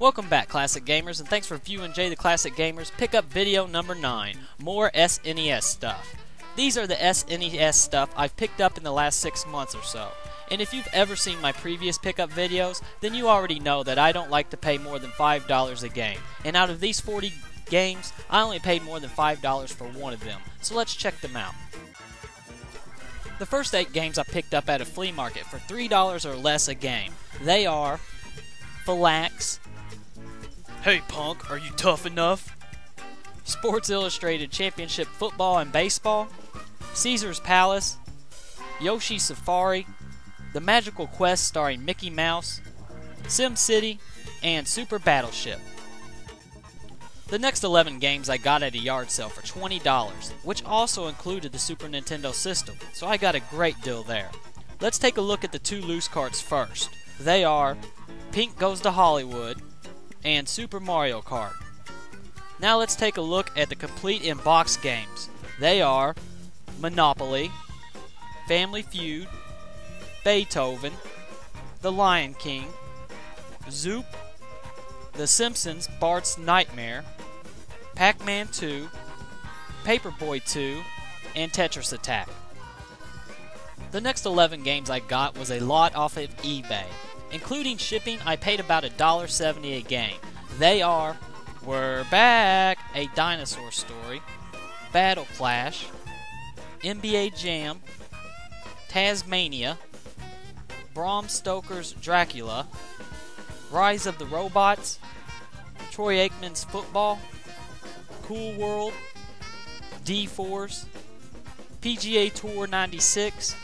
Welcome back, Classic Gamers, and thanks for viewing Jay the Classic Gamers Pick Up video number 9 More SNES stuff. These are the SNES stuff I've picked up in the last 6 months or so. And if you've ever seen my previous pickup videos, then you already know that I don't like to pay more than $5 a game. And out of these 40 games, I only paid more than $5 for one of them. So let's check them out. The first 8 games I picked up at a flea market for $3 or less a game. They are Phalanx, Hey punk, are you tough enough? Sports Illustrated Championship Football and Baseball, Caesar's Palace, Yoshi Safari, The Magical Quest starring Mickey Mouse, Sim City, and Super Battleship. The next 11 games I got at a yard sale for $20, which also included the Super Nintendo system, so I got a great deal there. Let's take a look at the two loose carts first. They are Pink Goes to Hollywood and Super Mario Kart. Now let's take a look at the complete in box games. They are Monopoly, Family Feud, Beethoven, The Lion King, Zoop, The Simpsons Bart's Nightmare, Pac Man 2, Paperboy 2, and Tetris Attack. The next 11 games I got was a lot off of eBay. Including shipping, I paid about $1.70 a game. They are We're Back, a dinosaur story, Battle Clash, NBA Jam, Taz-Mania, Bram Stoker's Dracula, Rise of the Robots, Troy Aikman's Football, Cool World, D-Force, PGA Tour 96,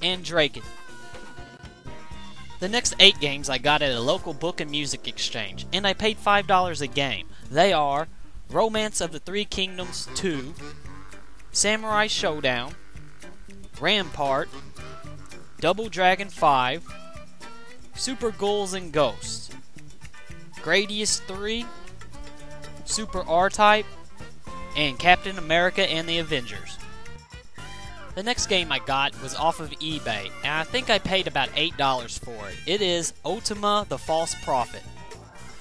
and Drakkhen. The next eight games I got at a local book and music exchange, and I paid $5 a game. They are Romance of the Three Kingdoms 2, Samurai Shodown, Rampart, Double Dragon 5, Super Ghouls and Ghosts, Gradius 3, Super R-Type, and Captain America and the Avengers. The next game I got was off of eBay, and I think I paid about $8 for it. It is Ultima the False Prophet.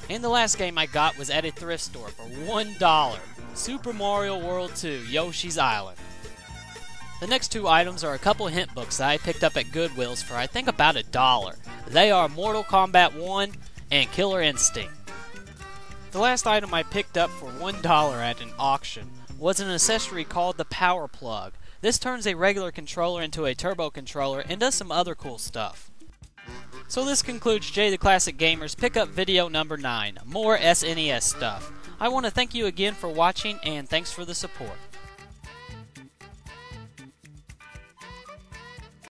And the last game I got was at a thrift store for $1 Super Mario World 2 Yoshi's Island. The next two items are a couple hint books that I picked up at Goodwill's for I think about a dollar. They are Mortal Kombat 1 and Killer Instinct. The last item I picked up for $1 at an auction was an accessory called the Power Plug. This turns a regular controller into a turbo controller and does some other cool stuff. So this concludes Jay the Classic Gamers pickup video number 9, more SNES stuff. I want to thank you again for watching and thanks for the support.